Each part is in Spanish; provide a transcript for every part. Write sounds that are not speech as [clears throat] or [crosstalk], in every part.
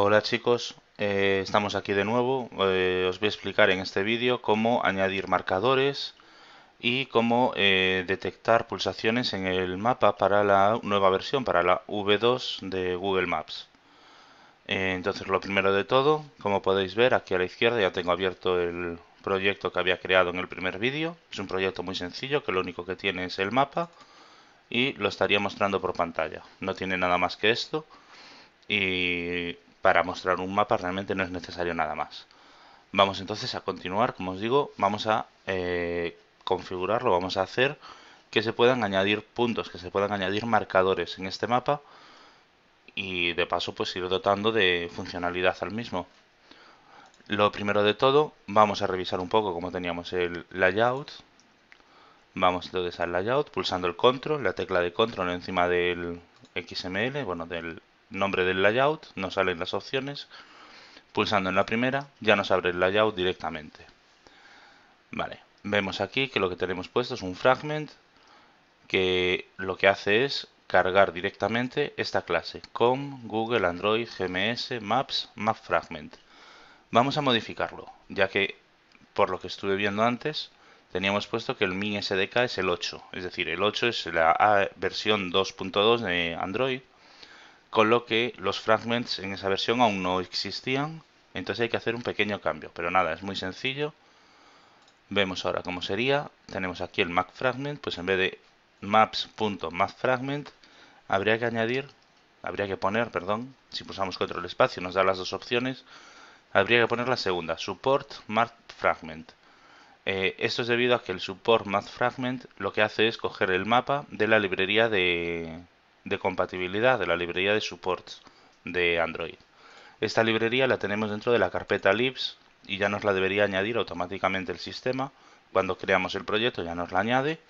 Hola chicos, eh, estamos aquí de nuevo. Eh, os voy a explicar en este vídeo cómo añadir marcadores y cómo eh, detectar pulsaciones en el mapa para la nueva versión, para la V2 de Google Maps. entonces lo primero de todo, como podéis ver aquí a la izquierda ya tengo abierto el proyecto que había creado en el primer vídeo. Es un proyecto muy sencillo que lo único que tiene es el mapa y lo estaría mostrando por pantalla. No tiene nada más que esto y para mostrar un mapa realmente no es necesario nada más. Vamos entonces a continuar, como os digo, vamos a eh, configurarlo, vamos a hacer que se puedan añadir puntos, que se puedan añadir marcadores en este mapa y de paso pues ir dotando de funcionalidad al mismo. Lo primero de todo, vamos a revisar un poco cómo teníamos el layout. Vamos entonces al layout pulsando el control, la tecla de control encima del XML, bueno, del nombre del layout, nos salen las opciones. Pulsando en la primera ya nos abre el layout directamente. Vale, vemos aquí que lo que tenemos puesto es un fragment que lo que hace es cargar directamente esta clase com, Google, Android, GMS, Maps, Map Fragment. Vamos a modificarlo, ya que por lo que estuve viendo antes, teníamos puesto que el min SDK es el 8, es decir, el 8 es la versión 2.2 de Android con lo que los fragments en esa versión aún no existían, entonces hay que hacer un pequeño cambio, pero nada, es muy sencillo. Vemos ahora cómo sería, tenemos aquí el map fragment, pues en vez de maps.mapfragment habría que añadir, habría que poner, perdón, si pulsamos control espacio nos da las dos opciones, habría que poner la segunda, support map fragment. Eh, esto es debido a que el support map fragment lo que hace es coger el mapa de la librería de, de compatibilidad de la librería de supports de Android. Esta librería la tenemos dentro de la carpeta libs y ya nos la debería añadir automáticamente el sistema. Cuando creamos el proyecto ya nos la añade.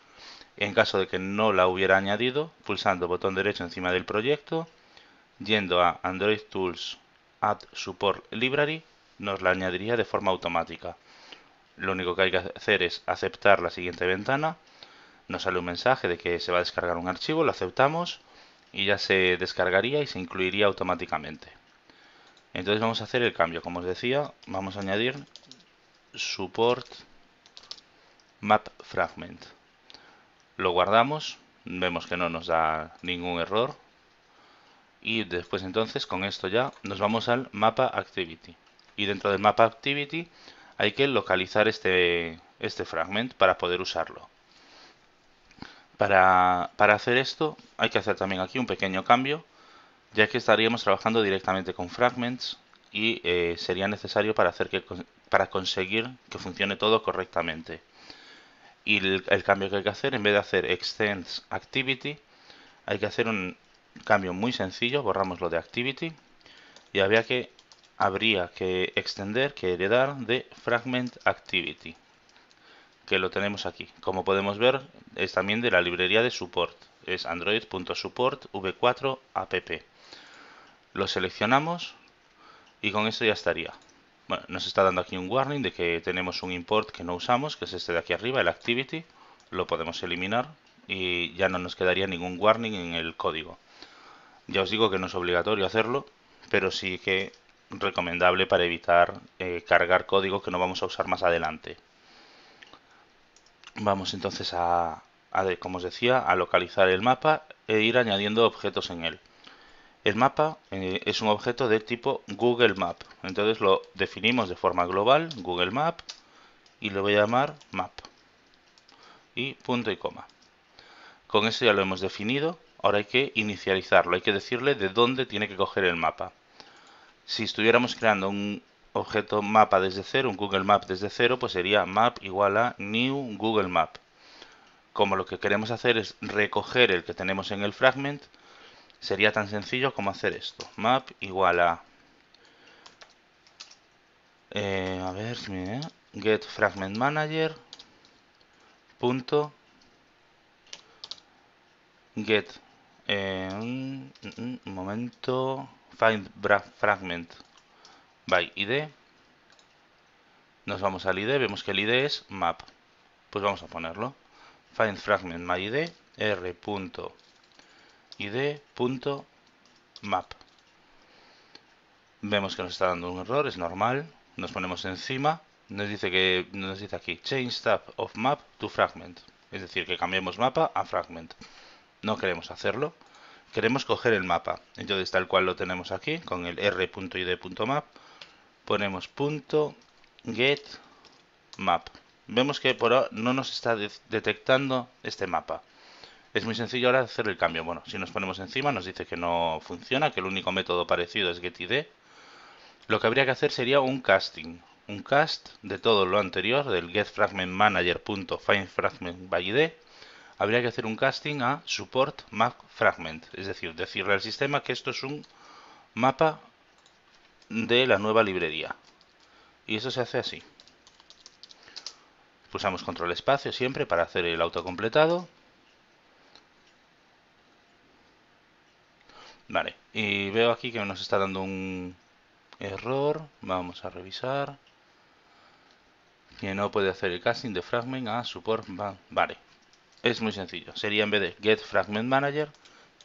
En caso de que no la hubiera añadido, pulsando botón derecho encima del proyecto, yendo a Android Tools Add Support Library, nos la añadiría de forma automática. Lo único que hay que hacer es aceptar la siguiente ventana. Nos sale un mensaje de que se va a descargar un archivo, lo aceptamos y ya se descargaría y se incluiría automáticamente. Entonces vamos a hacer el cambio. Como os decía, vamos a añadir support map fragment. Lo guardamos, vemos que no nos da ningún error. Y después entonces con esto ya nos vamos al mapa activity. Y dentro del mapa activity hay que localizar este, este fragment para poder usarlo. Para, hacer esto hay que hacer también aquí un pequeño cambio, ya que estaríamos trabajando directamente con fragments y eh, sería necesario para, hacer que, para conseguir que funcione todo correctamente. Y el, cambio que hay que hacer, en vez de hacer extends activity, hay que hacer un cambio muy sencillo, borramos lo de activity, y habría que, habría que extender, que heredar de fragment activity que lo tenemos aquí. Como podemos ver, es también de la librería de support. Es android.support v4 app. Lo seleccionamos y con esto ya estaría. Bueno, nos está dando aquí un warning de que tenemos un import que no usamos, que es este de aquí arriba, el activity. Lo podemos eliminar y ya no nos quedaría ningún warning en el código. Ya os digo que no es obligatorio hacerlo, pero sí que recomendable para evitar eh, cargar código que no vamos a usar más adelante. Vamos entonces a, como os decía, a localizar el mapa e ir añadiendo objetos en él. El mapa eh, es un objeto de tipo Google Map. Entonces lo definimos de forma global, Google Map, y lo voy a llamar Map. Y punto y coma. Con eso ya lo hemos definido. Ahora hay que inicializarlo, hay que decirle de dónde tiene que coger el mapa. Si estuviéramos creando un, objeto mapa desde cero, un Google Map desde cero, pues sería map igual a new Google Map. Como lo que queremos hacer es recoger el que tenemos en el fragment, sería tan sencillo como hacer esto. Map igual a... Eh, a ver, get fragment manager punto get eh, un momento find fragment by id. Nos vamos al id, vemos que el id es map. Pues vamos a ponerlo. Find fragment my id r.id.map. Vemos que nos está dando un error, es normal. Nos ponemos encima. Nos dice que nos dice aquí change tab of map to fragment. Es decir, que cambiemos mapa a fragment. No queremos hacerlo. Queremos coger el mapa. Entonces, tal cual lo tenemos aquí, con el r.id.map, ponemos punto get map. Vemos que por ahora no nos está detectando este mapa. Es muy sencillo ahora hacer el cambio. Bueno, si nos ponemos encima nos dice que no funciona, que el único método parecido es getID. Lo que habría que hacer sería un casting. Un cast de todo lo anterior, del getFragmentManager.findFragmentById. Habría que hacer un casting a support map fragment. Es decir, decirle al sistema que esto es un mapa de la nueva librería. Y eso se hace así. Pulsamos control espacio siempre para hacer el autocompletado. Vale, y veo aquí que nos está dando un error. Vamos a revisar. Que no puede hacer el casting de fragment a support. Vale, es muy sencillo. Sería en vez de get fragment manager,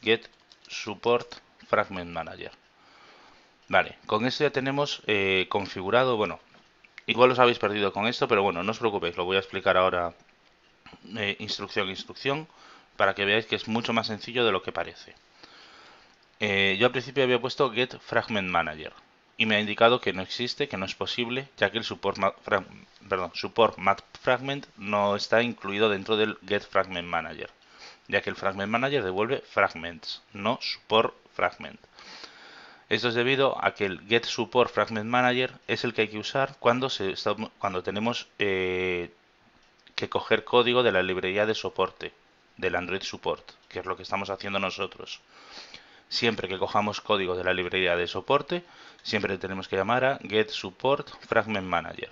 get support fragment manager. Vale, con esto ya tenemos eh, configurado, bueno, igual os habéis perdido con esto, pero bueno, no os preocupéis, lo voy a explicar ahora eh, instrucción instrucción para que veáis que es mucho más sencillo de lo que parece. Eh, yo al principio había puesto get fragment manager y me ha indicado que no existe, que no es posible, ya que el support, perdón, support map fragment no está incluido dentro del get fragment manager, ya que el fragment manager devuelve fragments, no support fragment. Esto es debido a que el get support fragment manager es el que hay que usar cuando, cuando tenemos eh, que coger código de la librería de soporte del Android Support, que es lo que estamos haciendo nosotros. Siempre que cojamos código de la librería de soporte, siempre tenemos que llamar a get support fragment manager.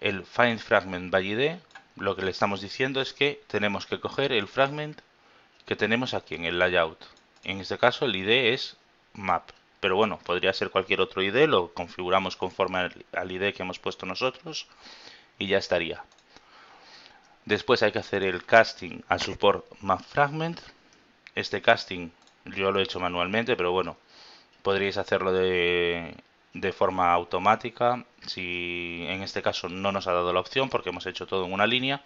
El find fragment by ID, lo que le estamos diciendo es que tenemos que coger el fragment que tenemos aquí en el layout. En este caso el ID es map, pero bueno, podría ser cualquier otro ID, lo configuramos conforme al ID que hemos puesto nosotros y ya estaría. Después hay que hacer el casting al support map fragment. Este casting yo lo he hecho manualmente, pero bueno, podríais hacerlo de, de forma automática. Si en este caso no nos ha dado la opción porque hemos hecho todo en una línea,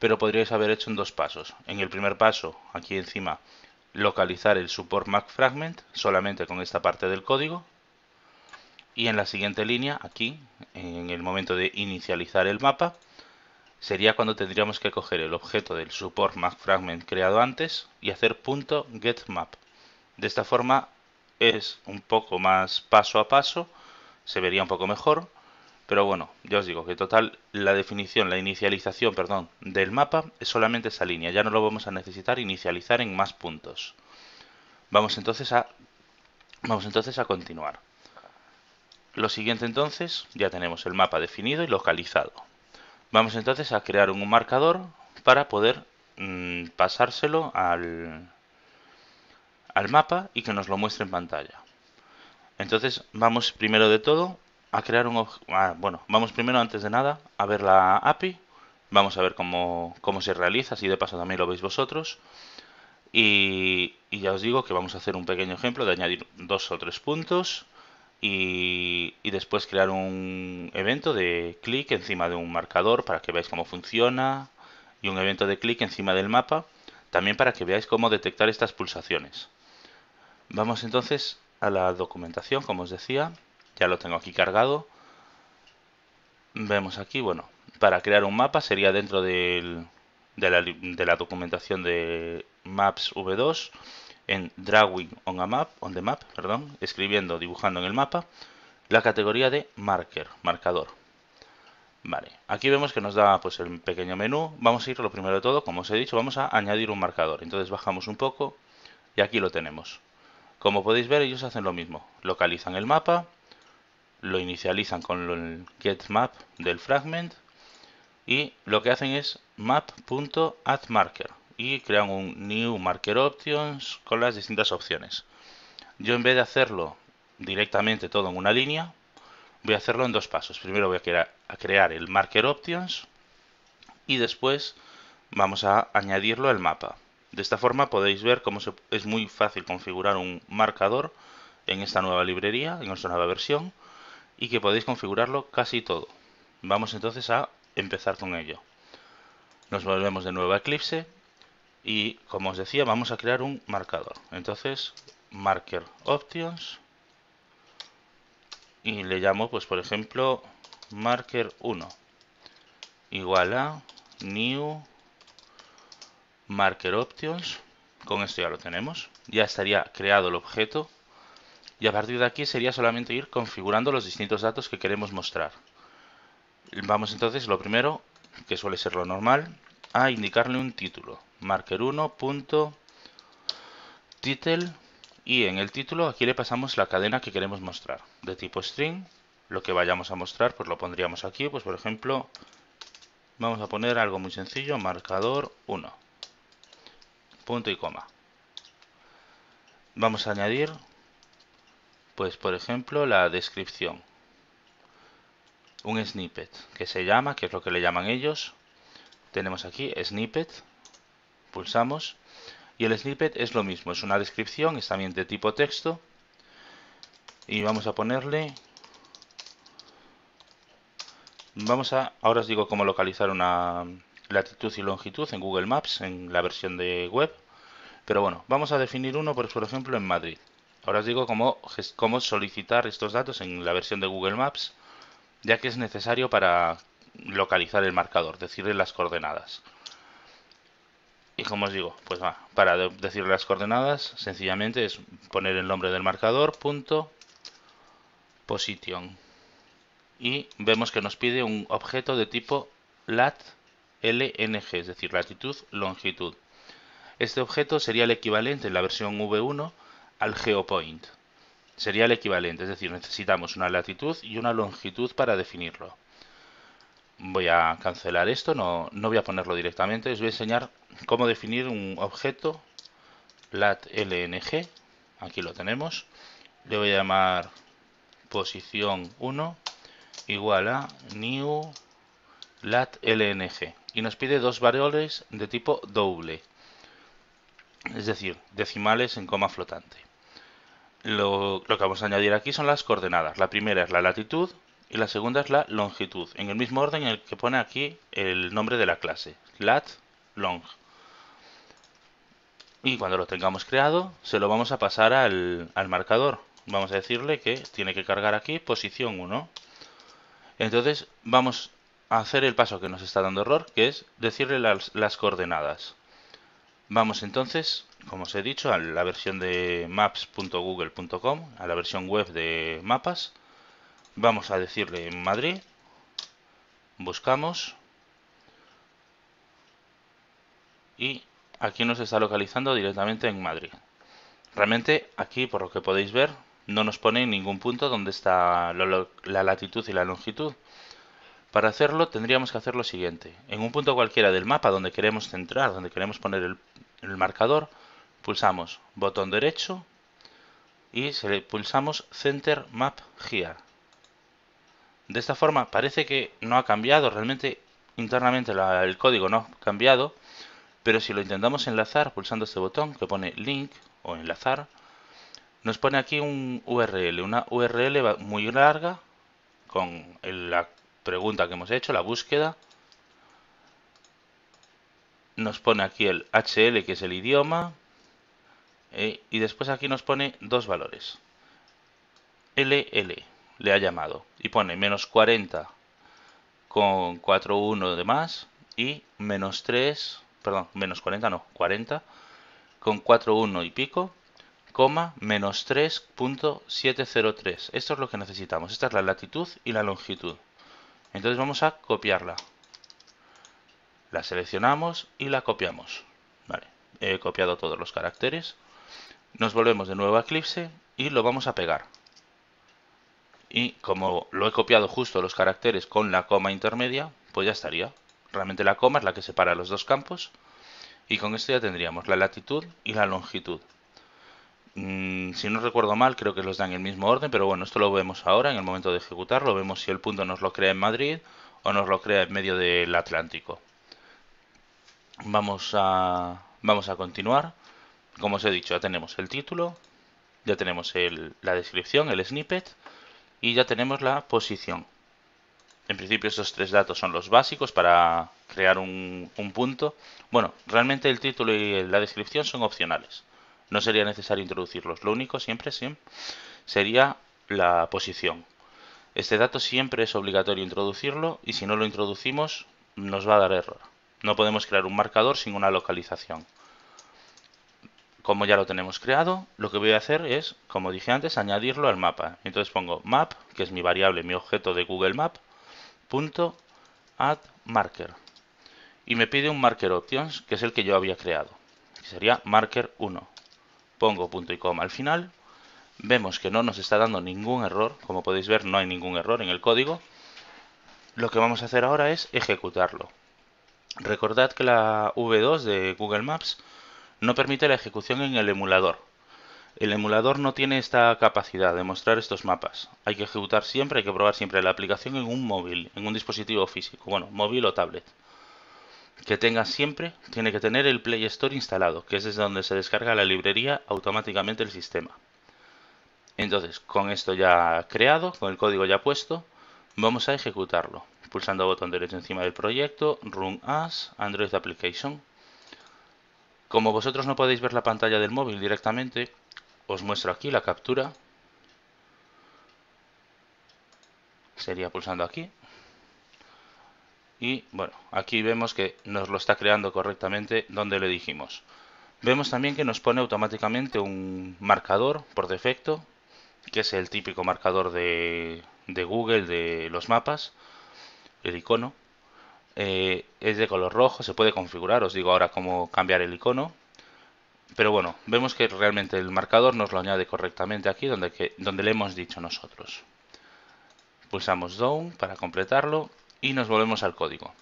pero podríais haber hecho en dos pasos. En el primer paso, aquí encima, localizar el support Mac fragment solamente con esta parte del código. Y en la siguiente línea, aquí, en el momento de inicializar el mapa, sería cuando tendríamos que coger el objeto del support map fragment creado antes y hacer punto .getMap. De esta forma es un poco más paso a paso, se vería un poco mejor, pero bueno, ya os digo que total la definición, la inicialización, perdón, del mapa es solamente esa línea, ya no lo vamos a necesitar inicializar en más puntos. Vamos entonces a vamos entonces a continuar. Lo siguiente entonces, ya tenemos el mapa definido y localizado. Vamos entonces a crear un marcador para poder mm, pasárselo al, al mapa y que nos lo muestre en pantalla. Entonces vamos primero de todo a crear un... Ah, bueno, vamos primero antes de nada a ver la API. Vamos a ver cómo, cómo se realiza, así de paso también lo veis vosotros. Y, y, ya os digo que vamos a hacer un pequeño ejemplo de añadir dos o tres puntos y, después crear un evento de clic encima de un marcador para que veáis cómo funciona y un evento de clic encima del mapa también para que veáis cómo detectar estas pulsaciones. Vamos entonces a la documentación, como os decía, ya lo tengo aquí cargado. Vemos aquí, bueno, para crear un mapa sería dentro de, la, de la documentación de Maps V2 en Drawing on, a map, on the Map, perdón, escribiendo, dibujando en el mapa, la categoría de Marker, marcador. Vale, aquí vemos que nos da pues el pequeño menú. Vamos a ir lo primero de todo, como os he dicho, vamos a añadir un marcador. Entonces bajamos un poco y aquí lo tenemos. Como podéis ver, ellos hacen lo mismo. Localizan el mapa, lo inicializan con el getMap del fragment y lo que hacen es map.addMarker y crean un New Marker Options con las distintas opciones. Yo en vez de hacerlo directamente todo en una línea, voy a hacerlo en dos pasos. Primero voy a crear, el Marker Options y después vamos a añadirlo al mapa. De esta forma podéis ver cómo es muy fácil configurar un marcador en esta nueva librería, en esta nueva versión, y que podéis configurarlo casi todo. Vamos entonces a empezar con ello. Nos volvemos de nuevo a Eclipse y como os decía vamos a crear un marcador. Entonces marker options y le llamo pues por ejemplo marker 1 igual a new marker options con esto ya lo tenemos ya estaría creado el objeto y a partir de aquí sería solamente ir configurando los distintos datos que queremos mostrar. Vamos entonces lo primero que suele ser lo normal a indicarle un título. Marker 1 title y en el título aquí le pasamos la cadena que queremos mostrar. De tipo string lo que vayamos a mostrar pues lo pondríamos aquí. Pues por ejemplo vamos a poner algo muy sencillo marcador 1 punto y coma. Vamos a añadir pues por ejemplo la descripción un snippet que se llama que es lo que le llaman ellos tenemos aquí snippet pulsamos y el snippet es lo mismo es una descripción es también de tipo texto y vamos a ponerle Vamos a, ahora os digo cómo localizar una latitud y longitud en Google Maps, en la versión de web. Pero bueno, vamos a definir uno, por, ejemplo, en Madrid. Ahora os digo cómo, solicitar estos datos en la versión de Google Maps, ya que es necesario para localizar el marcador, decirle las coordenadas. Y como os digo, pues va, para decirle las coordenadas, sencillamente es poner el nombre del marcador, punto, position y vemos que nos pide un objeto de tipo lat lng, es decir, latitud, longitud. Este objeto sería el equivalente en la versión V1 al geopoint. Sería el equivalente, es decir, necesitamos una latitud y una longitud para definirlo. Voy a cancelar esto, no, no voy a ponerlo directamente, os voy a enseñar cómo definir un objeto lat lng. Aquí lo tenemos. Le voy a llamar posición 1 igual a new lat lng y nos pide dos variables de tipo doble, es decir, decimales en coma flotante. Lo, que vamos a añadir aquí son las coordenadas. La primera es la latitud y la segunda es la longitud, en el mismo orden en el que pone aquí el nombre de la clase, lat long. Y cuando lo tengamos creado, se lo vamos a pasar al, al marcador. Vamos a decirle que tiene que cargar aquí posición 1 entonces vamos a hacer el paso que nos está dando error, que es decirle las, coordenadas. Vamos entonces, como os he dicho, a la versión de maps.google.com, a la versión web de mapas. Vamos a decirle Madrid, buscamos y aquí nos está localizando directamente en Madrid. Realmente aquí, por lo que podéis ver, no nos pone en ningún punto donde está la latitud y la longitud. Para hacerlo tendríamos que hacer lo siguiente. En un punto cualquiera del mapa donde queremos centrar, donde queremos poner el, marcador, pulsamos botón derecho y pulsamos Center Map Here. De esta forma parece que no ha cambiado, realmente internamente el código no ha cambiado, pero si lo intentamos enlazar pulsando este botón que pone Link o enlazar, nos pone aquí un URL, una URL muy larga con la pregunta que hemos hecho, la búsqueda. Nos pone aquí el HL, que es el idioma. Eh, y después aquí nos pone dos valores. LL le ha llamado. Y pone menos 40 con 4,1 de más. Y menos 3, perdón, menos 40 no, 40 con 4,1 y pico menos 3.703. Esto es lo que necesitamos. Esta es la latitud y la longitud. Entonces vamos a copiarla. La seleccionamos y la copiamos. Vale, he copiado todos los caracteres. Nos volvemos de nuevo a Eclipse y lo vamos a pegar. Y como lo he copiado justo los caracteres con la coma intermedia, pues ya estaría. Realmente la coma es la que separa los dos campos. Y con esto ya tendríamos la latitud y la longitud. Mm, si no recuerdo mal, creo que los dan en el mismo orden, pero bueno, esto lo vemos ahora en el momento de ejecutarlo. Vemos si el punto nos lo crea en Madrid o nos lo crea en medio del Atlántico. Vamos a, vamos a continuar. Como os he dicho, ya tenemos el título, ya tenemos la descripción, el snippet y ya tenemos la posición. En principio estos tres datos son los básicos para crear un, punto. Bueno, realmente el título y la descripción son opcionales. No sería necesario introducirlos. Lo único siempre, siempre sería la posición. Este dato siempre es obligatorio introducirlo y si no lo introducimos nos va a dar error. No podemos crear un marcador sin una localización. Como ya lo tenemos creado, lo que voy a hacer es, como dije antes, añadirlo al mapa. Entonces pongo map, que es mi variable, mi objeto de Google Map, punto add marker y me pide un marker options que es el que yo había creado sería marker 1 pongo punto y coma al final. Vemos que no nos está dando ningún error. Como podéis ver no hay ningún error en el código. Lo que vamos a hacer ahora es ejecutarlo. Recordad que la V2 de Google Maps no permite la ejecución en el emulador. El emulador no tiene esta capacidad de mostrar estos mapas. Hay que ejecutar siempre, hay que probar siempre la aplicación en un móvil, en un dispositivo físico, bueno, móvil o tablet. Que tenga siempre, tiene que tener el Play Store instalado, que es desde donde se descarga la librería automáticamente el sistema. Entonces, con esto ya creado, con el código ya puesto, vamos a ejecutarlo. Pulsando botón derecho encima del proyecto, Run As, Android Application. Como vosotros no podéis ver la pantalla del móvil directamente, os muestro aquí la captura. Sería pulsando aquí. Y bueno, aquí vemos que nos lo está creando correctamente donde le dijimos. Vemos también que nos pone automáticamente un marcador por defecto, que es el típico marcador de, Google de los mapas, el icono. Eh, es de color rojo, se puede configurar, os digo ahora cómo cambiar el icono. Pero bueno, vemos que realmente el marcador nos lo añade correctamente aquí donde, donde le hemos dicho nosotros. Pulsamos Down para completarlo y nos volvemos al código.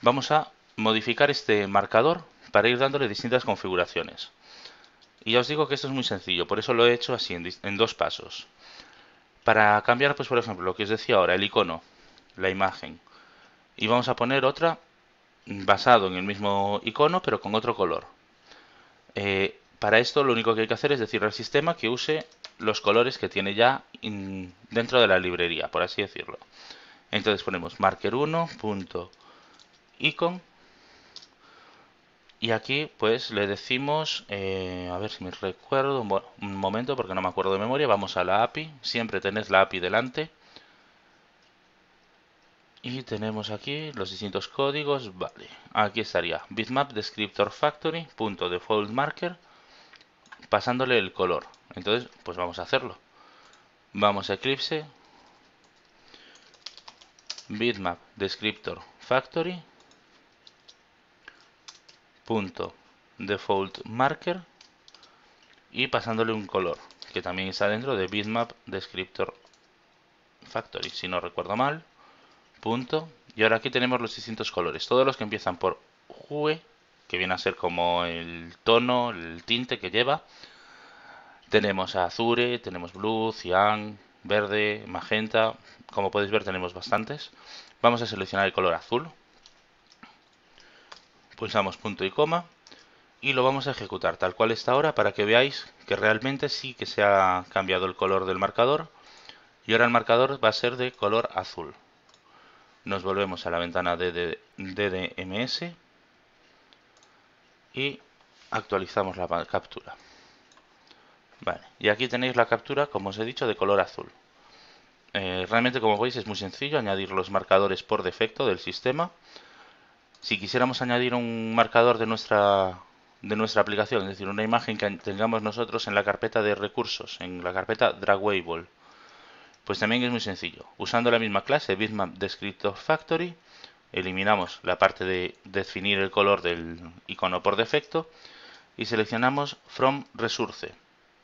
Vamos a modificar este marcador para ir dándole distintas configuraciones. Y ya os digo que esto es muy sencillo, por eso lo he hecho así, en, dos pasos. Para cambiar, pues por ejemplo, lo que os decía ahora, el icono, la imagen. Y vamos a poner otra basado en el mismo icono, pero con otro color. Eh, para esto lo único que hay que hacer es decirle al sistema que use los colores que tiene ya dentro de la librería, por así decirlo. Entonces ponemos marker1.icon y aquí pues le decimos, eh, a ver si me recuerdo, un momento porque no me acuerdo de memoria, vamos a la API, siempre tenéis la API delante. Y tenemos aquí los distintos códigos, vale, aquí estaría bitmap descriptor factory punto default marker pasándole el color. Entonces, pues vamos a hacerlo. Vamos a Eclipse bitmap descriptor factory punto default marker y pasándole un color que también está dentro de bitmap descriptor factory si no recuerdo mal punto. Y ahora aquí tenemos los distintos colores, todos los que empiezan por hue, que viene a ser como el tono, el tinte que lleva. Tenemos azure, tenemos blue, cian, verde, magenta. Como podéis ver tenemos bastantes. Vamos a seleccionar el color azul. Pulsamos punto y coma y lo vamos a ejecutar tal cual está ahora para que veáis que realmente sí que se ha cambiado el color del marcador y ahora el marcador va a ser de color azul nos volvemos a la ventana de DDMS y actualizamos la captura. Vale, y aquí tenéis la captura, como os he dicho, de color azul. Eh, realmente, como veis, es muy sencillo añadir los marcadores por defecto del sistema. Si quisiéramos añadir un marcador de nuestra, de nuestra aplicación, es decir, una imagen que tengamos nosotros en la carpeta de recursos, en la carpeta Dragwable, pues también es muy sencillo. Usando la misma clase bitmap descriptor factory, eliminamos la parte de definir el color del icono por defecto y seleccionamos from resource.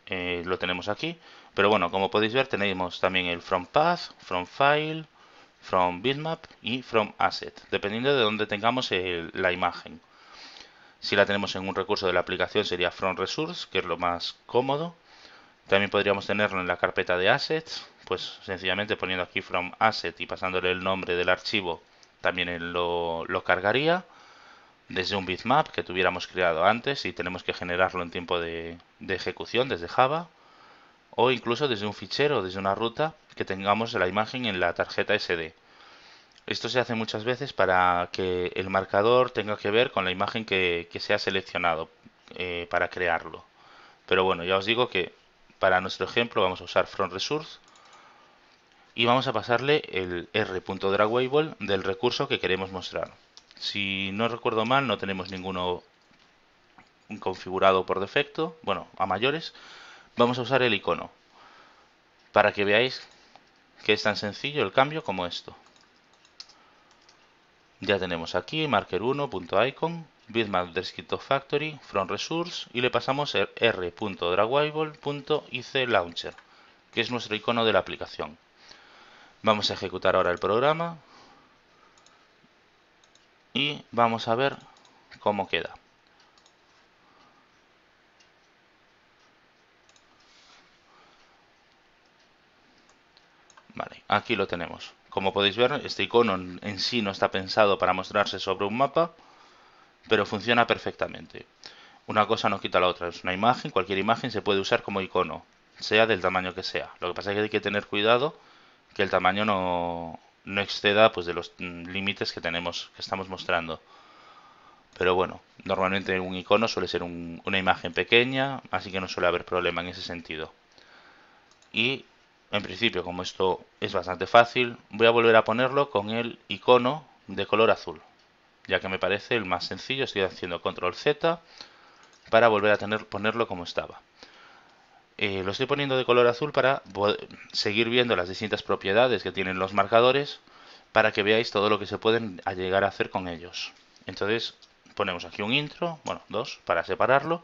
Eh, lo tenemos aquí, pero bueno, como podéis ver tenemos también el from path, from file, from bitmap y from asset, dependiendo de dónde tengamos la imagen. Si la tenemos en un recurso de la aplicación sería from resource, que es lo más cómodo. También podríamos tenerlo en la carpeta de assets, pues sencillamente poniendo aquí from asset y pasándole el nombre del archivo, también lo, cargaría desde un bitmap que tuviéramos creado antes y tenemos que generarlo en tiempo de, ejecución desde Java. o incluso desde un fichero, desde una ruta que tengamos la imagen en la tarjeta SD. Esto se hace muchas veces para que el marcador tenga que ver con la imagen que, se ha seleccionado eh, para crearlo. Pero bueno, ya os digo que para nuestro ejemplo vamos a usar From Resource y vamos a pasarle el r.dragWable del recurso que queremos mostrar. Si no recuerdo mal, no tenemos ninguno configurado por defecto, bueno, a mayores, vamos a usar el icono para que veáis que es tan sencillo el cambio como esto. Ya tenemos aquí marker1.icon, bitmap desktop factory, from resource y le pasamos el r.dragwable.iclauncher, que es nuestro icono de la aplicación. Vamos a ejecutar ahora el programa y vamos a ver cómo queda. Vale, aquí lo tenemos. Como podéis ver, este icono en sí no está pensado para mostrarse sobre un mapa, pero funciona perfectamente. Una cosa no quita la otra. Es una imagen, cualquier imagen se puede usar como icono, sea del tamaño que sea. Lo que pasa es que hay que tener cuidado que el tamaño no, no exceda pues, de los límites que tenemos, que estamos mostrando. Pero bueno, normalmente un icono suele ser una imagen pequeña, así que no suele haber problema en ese sentido. Y en principio, como esto es bastante fácil, voy a volver a ponerlo con el icono de color azul. Ya que me parece el más sencillo, estoy haciendo control Z para volver a tener, ponerlo como estaba. Eh, lo estoy poniendo de color azul para seguir viendo las distintas propiedades que tienen los marcadores para que veáis todo lo que se pueden llegar a hacer con ellos. Entonces ponemos aquí un intro, bueno, dos, para separarlo.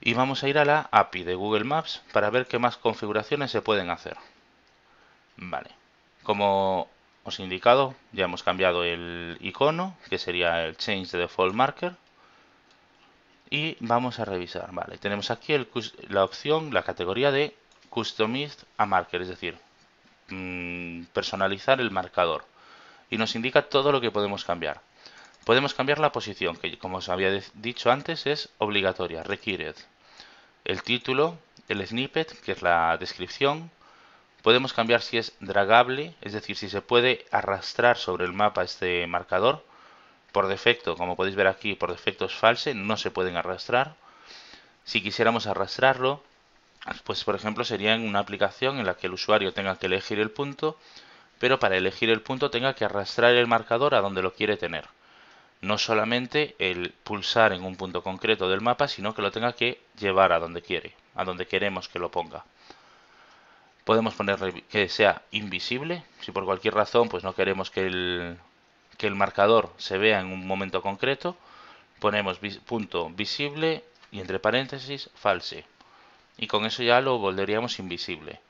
Y vamos a ir a la API de Google Maps para ver qué más configuraciones se pueden hacer. Vale, como os he indicado, ya hemos cambiado el icono, que sería el Change the Default Marker y vamos a revisar. Vale, tenemos aquí la opción, la categoría de Customize a Marker, es decir, mm, personalizar el marcador. Y nos indica todo lo que podemos cambiar. Podemos cambiar la posición, que como os había dicho antes es obligatoria, required. El título, el snippet, que es la descripción. Podemos cambiar si es dragable, es decir, si se puede arrastrar sobre el mapa este marcador por defecto, como podéis ver aquí, por defecto es false, no se pueden arrastrar. Si quisiéramos arrastrarlo, pues por ejemplo sería en una aplicación en la que el usuario tenga que elegir el punto, pero para elegir el punto tenga que arrastrar el marcador a donde lo quiere tener. No solamente el pulsar en un punto concreto del mapa, sino que lo tenga que llevar a donde quiere, a donde queremos que lo ponga. Podemos poner que sea invisible, si por cualquier razón pues no queremos que el, que el marcador se vea en un momento concreto, ponemos punto visible y entre paréntesis false. Y con eso ya lo volveríamos invisible.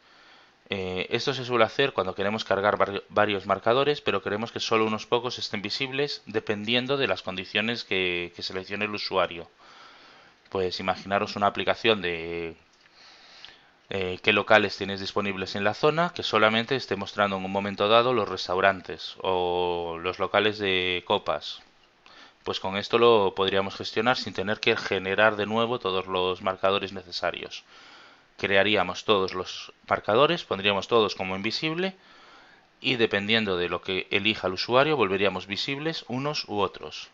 Eh, esto se suele hacer cuando queremos cargar varios marcadores, pero queremos que solo unos pocos estén visibles dependiendo de las condiciones que seleccione el usuario. Pues imaginaros una aplicación de eh, qué locales tienes disponibles en la zona, que solamente esté mostrando en un momento dado los restaurantes o los locales de copas. Pues con esto lo podríamos gestionar sin tener que generar de nuevo todos los marcadores necesarios. Crearíamos todos los marcadores, pondríamos todos como invisible y dependiendo de lo que elija el usuario volveríamos visibles unos u otros.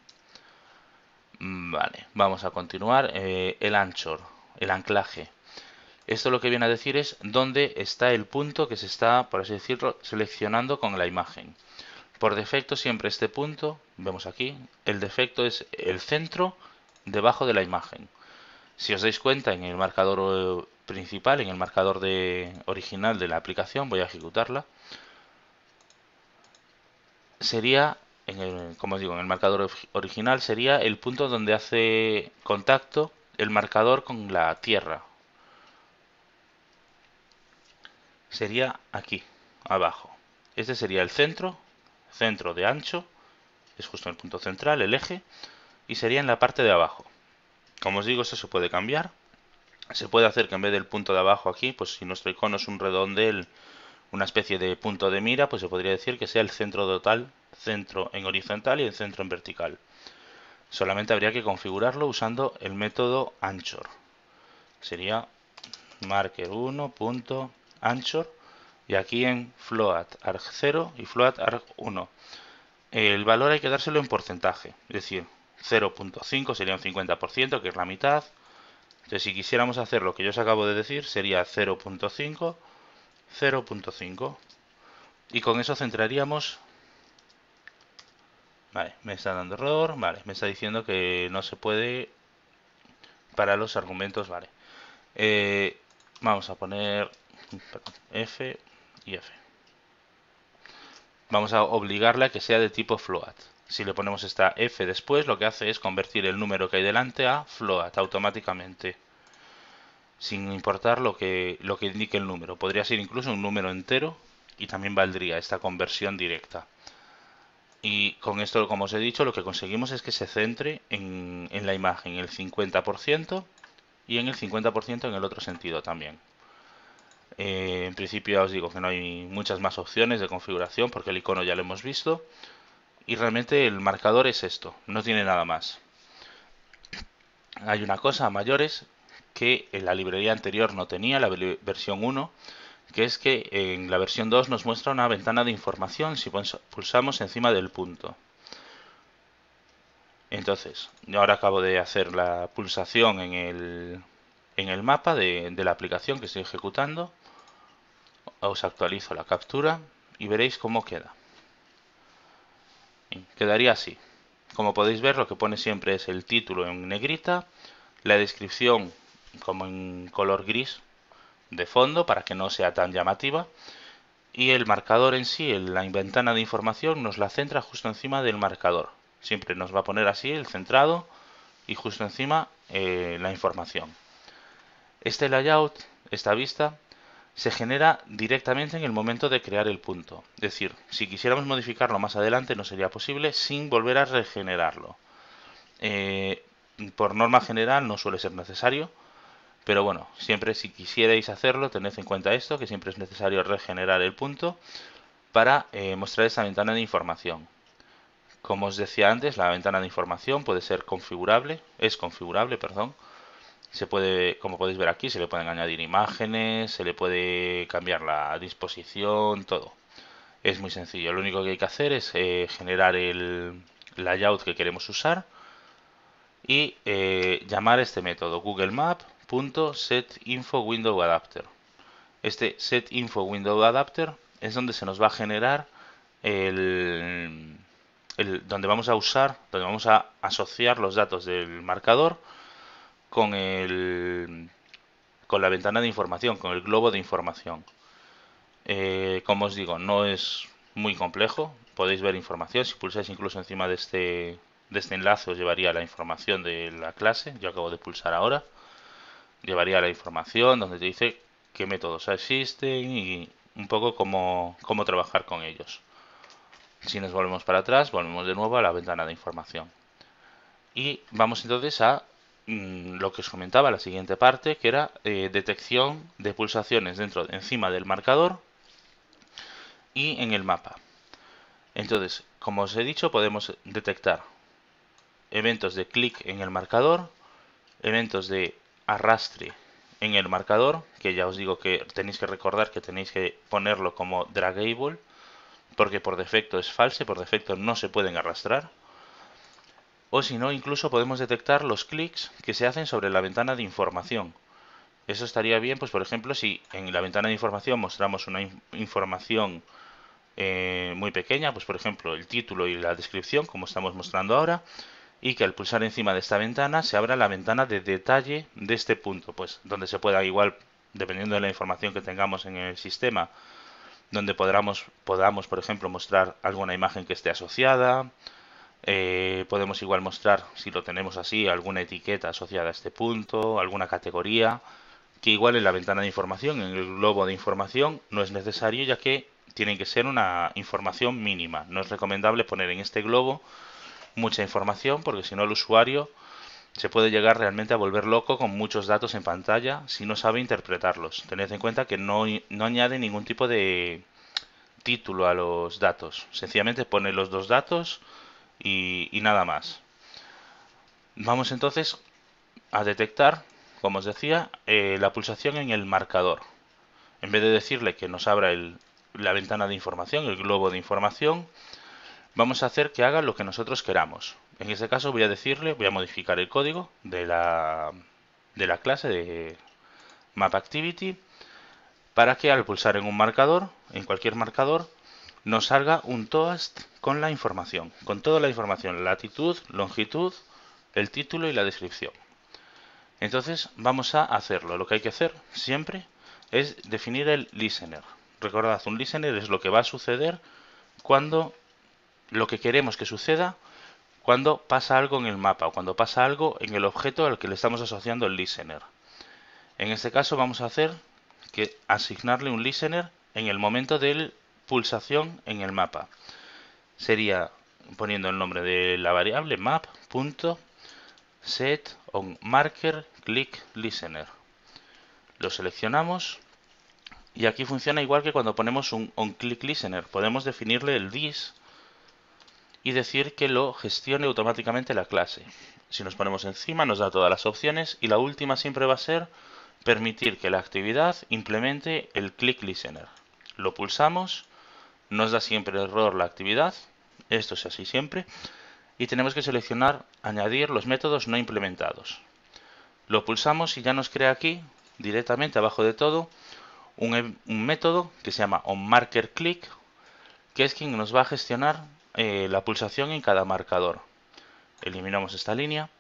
Mm, vale, vamos a continuar. Eh, el anchor, el anclaje. Esto lo que viene a decir es dónde está el punto que se está, por así decirlo, seleccionando con la imagen. Por defecto siempre este punto, vemos aquí, el defecto es el centro debajo de la imagen. Si os dais cuenta en el marcador eh, principal, en el marcador de, original de la aplicación, voy a ejecutarla, sería, en el, como digo, en el marcador original sería el punto donde hace contacto el marcador con la tierra sería aquí, abajo. Este sería el centro, centro de ancho, es justo el punto central, el eje, y sería en la parte de abajo. Como os digo, esto se puede cambiar. Se puede hacer que en vez del punto de abajo aquí, pues si nuestro icono es un redondel, una especie de punto de mira, pues se podría decir que sea el centro total, centro en horizontal y el centro en vertical. Solamente habría que configurarlo usando el método anchor. Sería marker1.anchor y aquí en float arg0 y float arg1. El valor hay que dárselo en porcentaje, es decir, 0.5 sería un 50%, que es la mitad. Entonces, si quisiéramos hacer lo que yo os acabo de decir, sería 0.5, 0.5. Y con eso centraríamos... Vale, me está dando error, vale, me está diciendo que no se puede para los argumentos, vale. Eh, vamos a poner F y F. Vamos a obligarle a que sea de tipo float. Si le ponemos esta F después, lo que hace es convertir el número que hay delante a float automáticamente. Sin importar lo que, indique el número. Podría ser incluso un número entero y también valdría esta conversión directa. Y con esto, como os he dicho, lo que conseguimos es que se centre en, en la imagen el 50% y en el 50% en el otro sentido también. Eh, en principio os digo que no hay muchas más opciones de configuración porque el icono ya lo hemos visto. Y realmente el marcador es esto, no tiene nada más. Hay una cosa mayores que en la librería anterior no tenía, la versión 1, que es que en la versión 2 nos muestra una ventana de información si pulsamos encima del punto. Entonces, yo ahora acabo de hacer la pulsación en el, en el mapa de la aplicación que estoy ejecutando os actualizo la captura y veréis cómo queda. quedaría así. Como podéis ver, lo que pone siempre es el título en negrita, la descripción como en color gris de fondo para que no sea tan llamativa y el marcador en sí, la ventana de información, nos la centra justo encima del marcador. Siempre nos va a poner así el centrado y justo encima eh, la información. Este layout, esta vista, se genera directamente en el momento de crear el punto. Es decir, si quisiéramos modificarlo más adelante no sería posible sin volver a regenerarlo. Eh, por norma general no suele ser necesario, pero bueno, siempre si quisierais hacerlo, tened en cuenta esto, que siempre es necesario regenerar el punto para eh, mostrar esta ventana de información. Como os decía antes, la ventana de información puede ser configurable, es configurable, perdón, se puede, como podéis ver aquí, se le pueden añadir imágenes, se le puede cambiar la disposición, todo. Es muy sencillo. Lo único que hay que hacer es eh, generar el layout que queremos usar y eh, llamar este método google map.setinfowindowAdapter. Este setinfowindowAdapter es donde se nos va a generar el, donde vamos a usar, donde vamos a asociar los datos del marcador con, el, con la ventana de información, con el globo de información. Eh, como os digo, no es muy complejo. Podéis ver información. Si pulsáis incluso encima de este, de este enlace os llevaría la información de la clase. Yo acabo de pulsar ahora. Llevaría la información donde te dice qué métodos existen y un poco cómo, cómo trabajar con ellos. Si nos volvemos para atrás, volvemos de nuevo a la ventana de información. Y vamos entonces a Mm, lo que os comentaba, la siguiente parte, que era eh, detección de pulsaciones dentro, encima del marcador y en el mapa. Entonces, como os he dicho, podemos detectar eventos de clic en el marcador, eventos de arrastre en el marcador, que ya os digo que tenéis que recordar que tenéis que ponerlo como dragable, porque por defecto es falso, por defecto no se pueden arrastrar o si no, incluso podemos detectar los clics que se hacen sobre la ventana de información. Eso estaría bien, pues por ejemplo, si en la ventana de información mostramos una información eh, muy pequeña, pues por ejemplo el título y la descripción, como estamos mostrando ahora, y que al pulsar encima de esta ventana se abra la ventana de detalle de este punto, pues donde se pueda igual, dependiendo de la información que tengamos en el sistema, donde podamos, podamos por ejemplo, mostrar alguna imagen que esté asociada, eh, podemos igual mostrar, si lo tenemos así, alguna etiqueta asociada a este punto, alguna categoría, que igual en la ventana de información, en el globo de información, no es necesario ya que tiene que ser una información mínima. No es recomendable poner en este globo mucha información porque si no el usuario se puede llegar realmente a volver loco con muchos datos en pantalla si no sabe interpretarlos. Tened en cuenta que no, no añade ningún tipo de título a los datos. Sencillamente pone los dos datos y, nada más. Vamos entonces a detectar como os decía, eh, la pulsación en el marcador. En vez de decirle que nos abra la ventana de información, el globo de información, vamos a hacer que haga lo que nosotros queramos. En este caso voy a decirle, voy a modificar el código de la, de la clase de MapActivity para que al pulsar en un marcador, en cualquier marcador, nos salga un toast con la información, con toda la información, latitud, longitud, el título y la descripción. Entonces vamos a hacerlo. Lo que hay que hacer siempre es definir el listener. Recordad, un listener es lo que va a suceder cuando lo que queremos que suceda cuando pasa algo en el mapa o cuando pasa algo en el objeto al que le estamos asociando el listener. En este caso vamos a hacer que asignarle un listener en el momento de pulsación en el mapa. Sería poniendo el nombre de la variable map.set on marker click listener. Lo seleccionamos y aquí funciona igual que cuando ponemos un on click listener. Podemos definirle el dis y decir que lo gestione automáticamente la clase. Si nos ponemos encima nos da todas las opciones y la última siempre va a ser permitir que la actividad implemente el click listener. Lo pulsamos, nos da siempre error la actividad, esto es así siempre, y tenemos que seleccionar añadir los métodos no implementados. Lo pulsamos y ya nos crea aquí, directamente abajo de todo, un, método que se llama onMarkerClick, que es quien nos va a gestionar eh, la pulsación en cada marcador. Eliminamos esta línea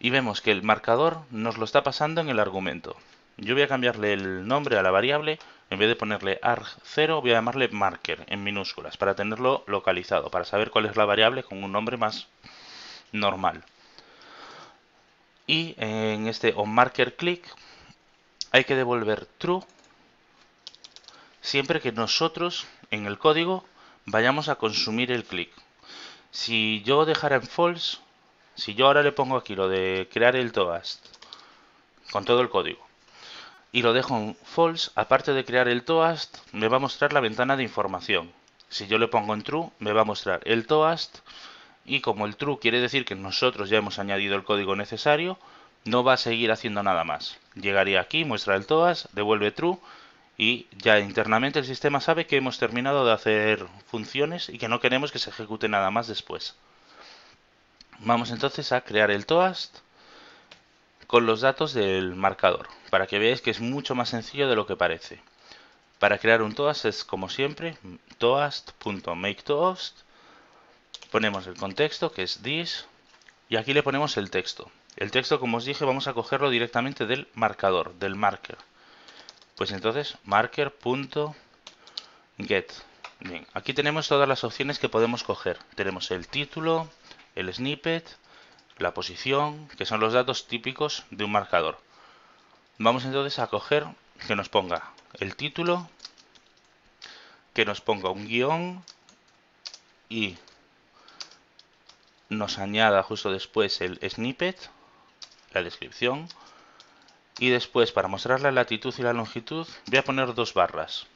y vemos que el marcador nos lo está pasando en el argumento. Yo voy a cambiarle el nombre a la variable, en vez de ponerle arg0 voy a llamarle marker en minúsculas para tenerlo localizado, para saber cuál es la variable con un nombre más normal. Y en este onMarkerClick hay que devolver true siempre que nosotros en el código vayamos a consumir el clic. Si yo dejara en false, si yo ahora le pongo aquí lo de crear el toast con todo el código y lo dejo en false, aparte de crear el toast, me va a mostrar la ventana de información. Si yo le pongo en true, me va a mostrar el toast y como el true quiere decir que nosotros ya hemos añadido el código necesario, no va a seguir haciendo nada más. Llegaría aquí, muestra el toast, devuelve true y ya internamente el sistema sabe que hemos terminado de hacer funciones y que no queremos que se ejecute nada más después. Vamos entonces a crear el toast con los datos del marcador, para que veáis que es mucho más sencillo de lo que parece. Para crear un toast es como siempre, toast.makeToast, ponemos el contexto que es this y aquí le ponemos el texto. El texto, como os dije, vamos a cogerlo directamente del marcador, del marker. Pues entonces, marker.get. Bien, aquí tenemos todas las opciones que podemos coger. Tenemos el título, el snippet, la posición, que son los datos típicos de un marcador. Vamos entonces a coger que nos ponga el título, que nos ponga un guion y nos añada justo después el snippet, la descripción, y después para mostrar la latitud y la longitud voy a poner dos barras.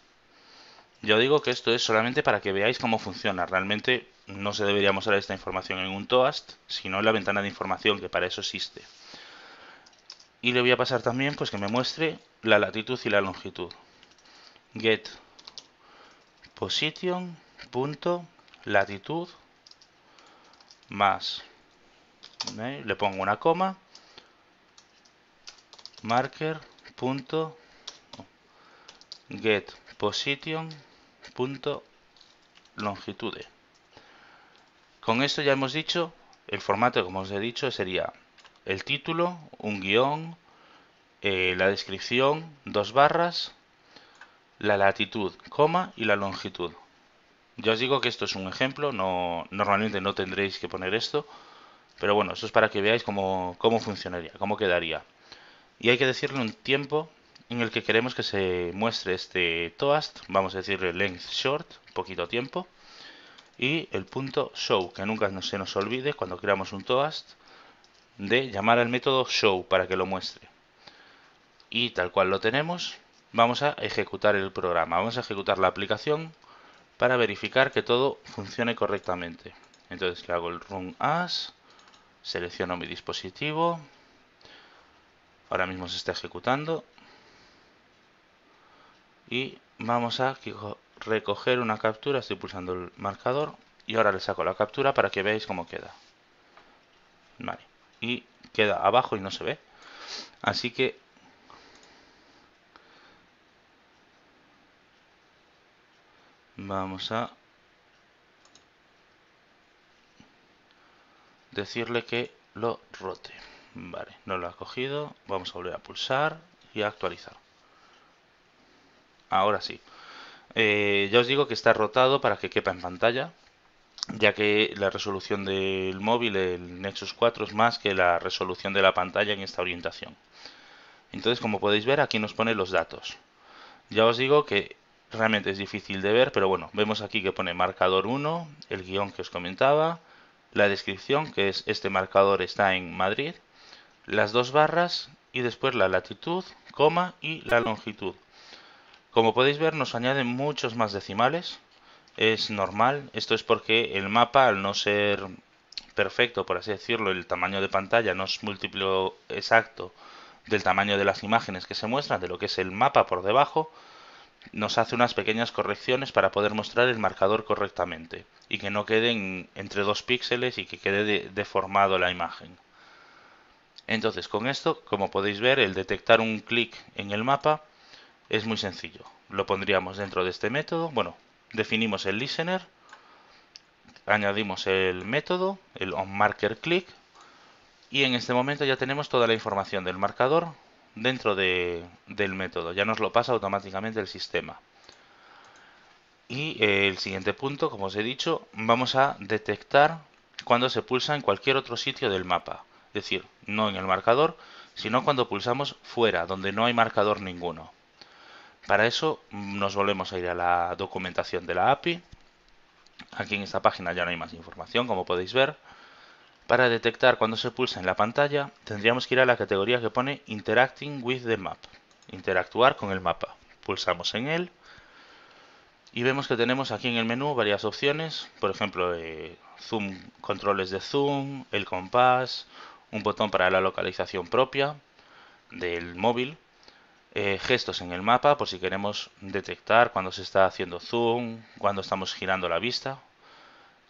Yo digo que esto es solamente para que veáis cómo funciona. Realmente no se debería mostrar esta información en un toast, sino en la ventana de información, que para eso existe. Y le voy a pasar también pues que me muestre la latitud y la longitud. Get position punto latitud más le pongo una coma marker punto get position punto longitude con esto ya hemos dicho, el formato, como os he dicho, sería el título, un guion, eh, la descripción, dos barras, la latitud, coma y la longitud. Ya os digo que esto es un ejemplo, no, normalmente no tendréis que poner esto, pero bueno, esto es para que veáis cómo, cómo funcionaría, cómo quedaría. Y hay que decirle un tiempo en el que queremos que se muestre este toast, vamos a decirle length short, poquito tiempo y el punto show, que nunca se nos olvide cuando creamos un toast de llamar al método show para que lo muestre. Y tal cual lo tenemos, vamos a ejecutar el programa, vamos a ejecutar la aplicación para verificar que todo funcione correctamente. Entonces le hago el run as, selecciono mi dispositivo, Ahora mismo se está ejecutando. Y vamos a recoger una captura. Estoy pulsando el marcador. Y ahora le saco la captura para que veáis cómo queda. Vale. Y queda abajo y no se ve. Así que vamos a decirle que lo rote. Vale, no lo ha cogido. Vamos a volver a pulsar y a actualizar. Ahora sí. Eh, ya os digo que está rotado para que quepa en pantalla, ya que la resolución del móvil, el Nexus 4, es más que la resolución de la pantalla en esta orientación. Entonces, como podéis ver, aquí nos pone los datos. Ya os digo que realmente es difícil de ver, pero bueno, vemos aquí que pone marcador 1, el guion que os comentaba, la descripción, que es este marcador está en Madrid, las dos barras y después la latitud, coma y la longitud. Como podéis ver nos añaden muchos más decimales, es normal, esto es porque el mapa al no ser perfecto, por así decirlo, el tamaño de pantalla no es múltiplo exacto del tamaño de las imágenes que se muestran, de lo que es el mapa por debajo, nos hace unas pequeñas correcciones para poder mostrar el marcador correctamente y que no queden entre dos píxeles y que quede deformado la imagen. Entonces con esto, como podéis ver, el detectar un clic en el mapa es muy sencillo. Lo pondríamos dentro de este método. Bueno, definimos el listener, añadimos el método, el onMarkerClick y en este momento ya tenemos toda la información del marcador dentro de, del método. Ya nos lo pasa automáticamente el sistema. Y eh, el siguiente punto, como os he dicho, vamos a detectar cuando se pulsa en cualquier otro sitio del mapa. Es decir, no en el marcador, sino cuando pulsamos fuera, donde no hay marcador ninguno. Para eso mm, nos volvemos a ir a la documentación de la API. Aquí en esta página ya no hay más información, como podéis ver. Para detectar cuando se pulsa en la pantalla, tendríamos que ir a la categoría que pone Interacting with the Map. Interactuar con el mapa. Pulsamos en él y vemos que tenemos aquí en el menú varias opciones, por ejemplo, eh, zoom, controles de zoom, el compás, un botón para la localización propia del móvil, eh, gestos en el mapa por si queremos detectar cuando se está haciendo zoom, cuando estamos girando la vista,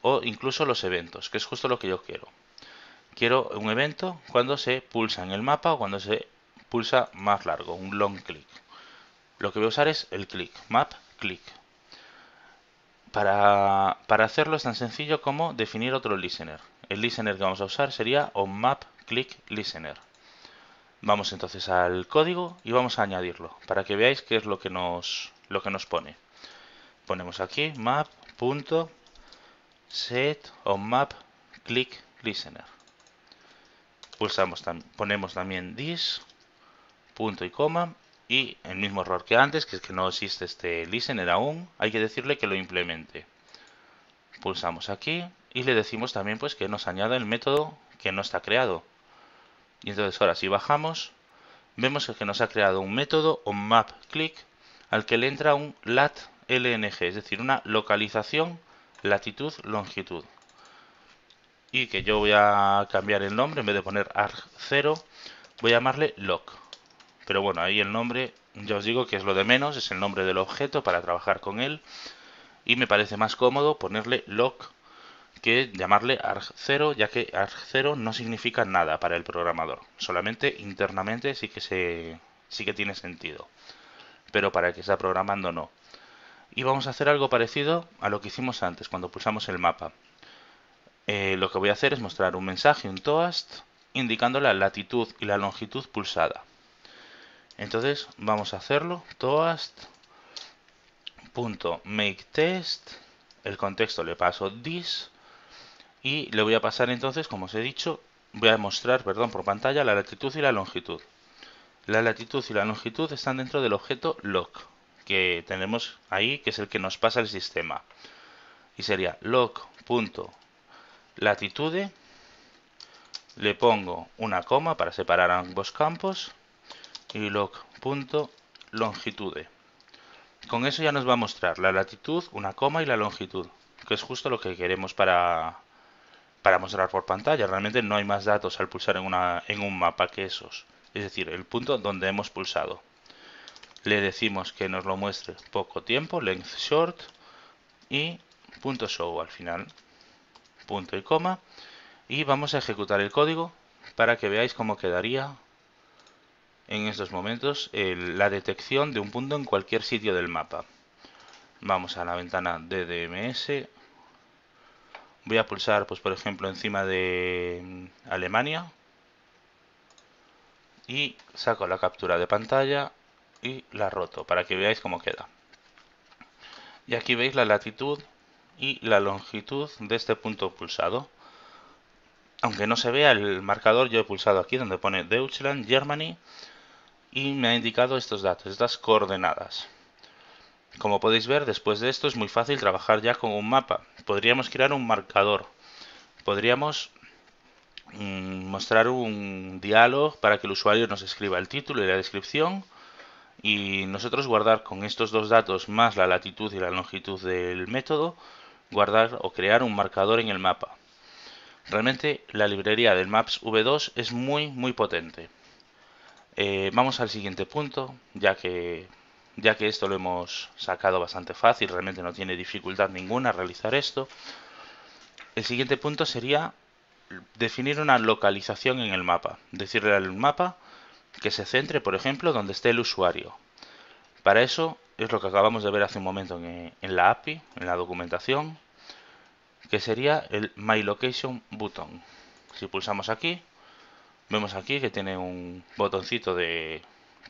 o incluso los eventos, que es justo lo que yo quiero quiero un evento cuando se pulsa en el mapa o cuando se pulsa más largo, un long click. Lo que voy a usar es el click, map click. Para, hacerlo es tan sencillo como definir otro listener. El listener que vamos a usar sería onMapClickListener. Click. Vamos entonces al código y vamos a añadirlo para que veáis qué es lo que nos, lo que nos pone. Ponemos aquí map.set onMapClickListener. listener pulsamos ponemos también this, punto y coma, y el mismo error que antes, que es que no existe este listener aún, hay que decirle que lo implemente. Pulsamos aquí y le decimos también pues que nos añada el método que no está creado. Y entonces ahora si bajamos, vemos que nos ha creado un método o map click al que le entra un lat lng, es decir, una localización latitud longitud. Y que yo voy a cambiar el nombre en vez de poner arg0 voy a llamarle lock pero bueno ahí el nombre ya os digo que es lo de menos es el nombre del objeto para trabajar con él y me parece más cómodo ponerle lock que llamarle arg0 ya que arg0 no significa nada para el programador. Solamente internamente sí que se sí que tiene sentido. Pero para el que está programando no. Y vamos a hacer algo parecido a lo que hicimos antes cuando pulsamos el mapa. Eh, lo que voy a hacer es mostrar un mensaje, un toast, indicando la latitud y la longitud pulsada. Entonces vamos a hacerlo, toast.makeTest, el contexto le paso this y le voy a pasar entonces, como os he dicho, voy a mostrar, perdón, por pantalla la latitud y la longitud. La latitud y la longitud están dentro del objeto lock que tenemos ahí, que es el que nos pasa el sistema. Y sería lock.makeTest latitude, le pongo una coma para separar ambos campos y log punto longitude. Con eso ya nos va a mostrar la latitud, una coma y la longitud, que es justo lo que queremos para, para mostrar por pantalla. Realmente no hay más datos al pulsar en, un mapa que esos. es decir, el punto donde hemos pulsado. Le decimos que nos lo muestre poco tiempo, length short, y punto show al final, punto y coma, y vamos a ejecutar el código para que veáis cómo quedaría en estos momentos la detección de un punto en cualquier sitio del mapa. Vamos a la ventana de DMS. Voy a pulsar, pues por ejemplo, encima de mm, Alemania. Y saco la captura de pantalla y la roto para que veáis cómo queda. Y aquí veis la latitud y la longitud de este punto pulsado. Aunque no se vea el marcador, yo he pulsado aquí donde pone Deutschland, Germany y me ha indicado estos datos, estas coordenadas. Como podéis ver, después de esto es muy fácil trabajar ya con un mapa. Podríamos crear un marcador. Podríamos mm, mostrar un diálogo para que el usuario nos escriba el título y la descripción y nosotros guardar con estos dos datos más la latitud y la longitud del método, guardar o crear un marcador en el mapa. Realmente la librería del Maps V2 es muy muy potente. Eh, vamos al siguiente punto, ya que, ya que esto lo hemos sacado bastante fácil, realmente no tiene dificultad ninguna realizar esto. El siguiente punto sería definir una localización en el mapa, decirle al mapa que se centre, por ejemplo, donde esté el usuario. Para eso es lo que acabamos de ver hace un momento en, la API, en la documentación, que sería el My Location button. Si pulsamos aquí, Vemos aquí que tiene un botoncito de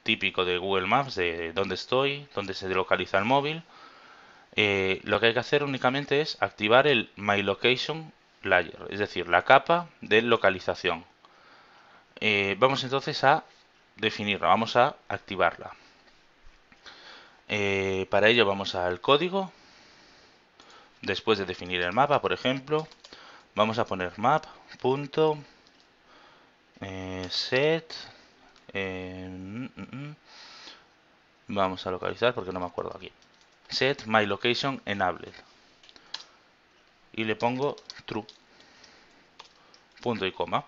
típico de Google Maps de dónde estoy, dónde se localiza el móvil. Eh, lo que hay que hacer únicamente es activar el My Location Layer, es decir, la capa de localización. Eh, vamos entonces a definirla, vamos a activarla. Eh, para ello vamos al código. Después de definir el mapa, por ejemplo, vamos a poner map. Eh, mm, mm, mm. vamos a localizar porque no me acuerdo aquí. Set my location enabled. Y le pongo true. Punto y coma.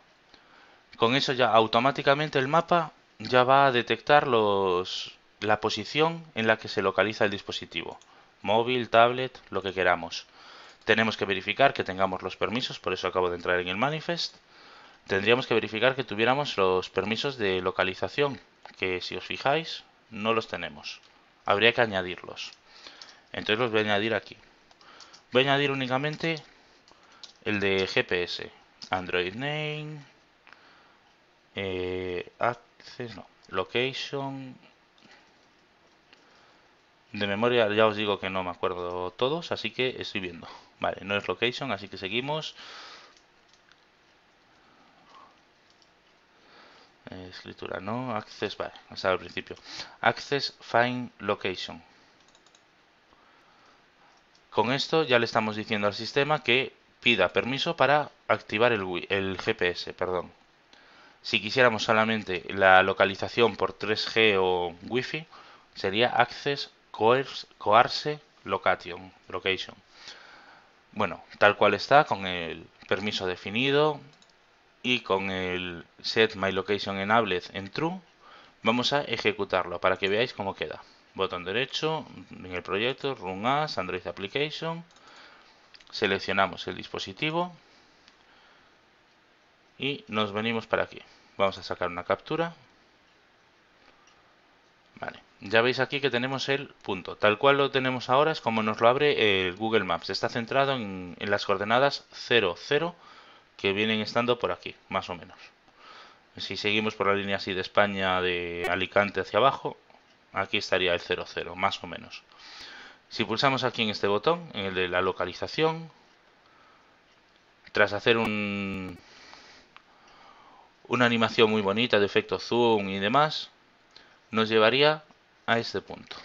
Con eso ya automáticamente el mapa ya va a detectar los la posición en la que se localiza el dispositivo. Móvil, tablet, lo que queramos. Tenemos que verificar que tengamos los permisos por eso acabo de entrar en el manifest tendríamos que verificar que tuviéramos los permisos de localización, que si os fijáis no los tenemos. Habría que añadirlos. Entonces los voy a añadir aquí. Voy a añadir únicamente el de GPS. Android Name, eh, Access, Location. De memoria ya os digo que no me acuerdo todos, así que estoy viendo. Vale, no es Location, así que seguimos. Escritura, no, access, vale, hasta al principio. Access find location. Con esto ya le estamos diciendo al sistema que pida permiso para activar el, el GPS, perdón. Si quisiéramos solamente la localización por 3G o Wi-Fi, sería access coarse location, location. Bueno, tal cual está, con el permiso definido, y con el set my location enabled en true vamos a ejecutarlo para que veáis cómo queda. Botón derecho en el proyecto run as android application seleccionamos el dispositivo y nos venimos para aquí. Vamos a sacar una captura. Vale ya veis aquí que tenemos el punto. Tal cual lo tenemos ahora es como nos lo abre el Google Maps. Está centrado en, en las coordenadas 0 0 que vienen estando por aquí, más o menos. Si seguimos por la línea así de España, de Alicante hacia abajo, aquí estaría el 00, más o menos. Si pulsamos aquí en este botón, en el de la localización, tras hacer un, una animación muy bonita de efecto zoom y demás, nos llevaría a este punto.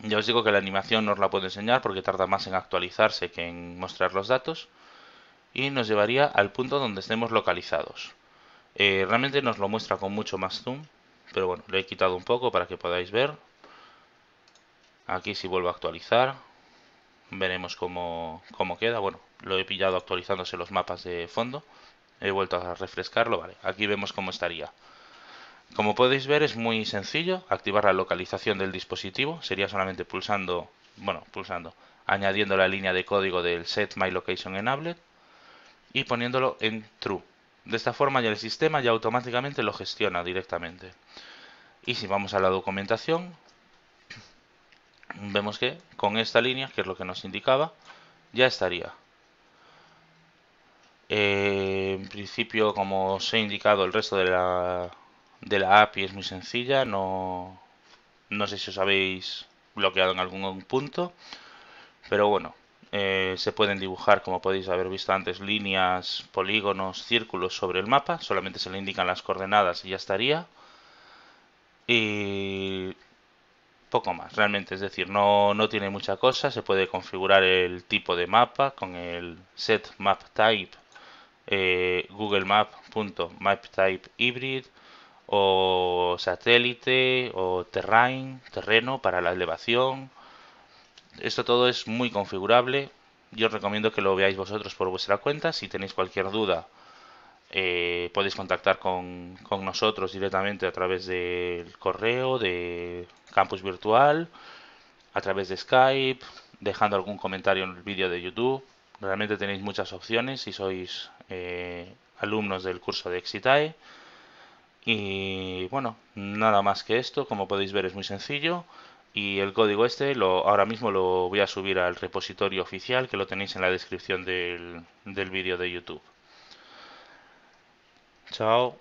Ya os digo que la animación no os la puedo enseñar porque tarda más en actualizarse que en mostrar los datos y nos llevaría al punto donde estemos localizados. Eh, realmente nos lo muestra con mucho más zoom, pero bueno, le he quitado un poco para que podáis ver. Aquí si vuelvo a actualizar, veremos cómo, cómo queda. Bueno, lo he pillado actualizándose los mapas de fondo. He vuelto a refrescarlo, vale. Aquí vemos cómo estaría. Como podéis ver es muy sencillo activar la localización del dispositivo, sería solamente pulsando, bueno, pulsando, añadiendo la línea de código del set my location enabled y poniéndolo en true. De esta forma ya el sistema ya automáticamente lo gestiona directamente. Y si vamos a la documentación, [clears throat] vemos que con esta línea, que es lo que nos indicaba, ya estaría. Eh, en principio, como os he indicado, el resto de la, de la API es muy sencilla. No, no sé si os habéis bloqueado en algún punto. Pero bueno, eh, se pueden dibujar, como podéis haber visto antes, líneas, polígonos, círculos sobre el mapa. Solamente se le indican las coordenadas y ya estaría. Y poco más, realmente. Es decir, no, no tiene mucha cosa. Se puede configurar el tipo de mapa con el set map type eh, google map.maptype hybrid o satélite o terrain, terreno para la elevación. Esto todo es muy configurable. Yo os recomiendo que lo veáis vosotros por vuestra cuenta. Si tenéis cualquier duda, eh, podéis contactar con, con, nosotros directamente a través del correo de campus virtual, a través de Skype, dejando algún comentario en el vídeo de YouTube. Realmente tenéis muchas opciones si sois eh, alumnos del curso de Exitae. Y bueno, nada más que esto, como podéis ver es muy sencillo. Y el código este lo, ahora mismo lo voy a subir al repositorio oficial que lo tenéis en la descripción del, del vídeo de YouTube. Chao.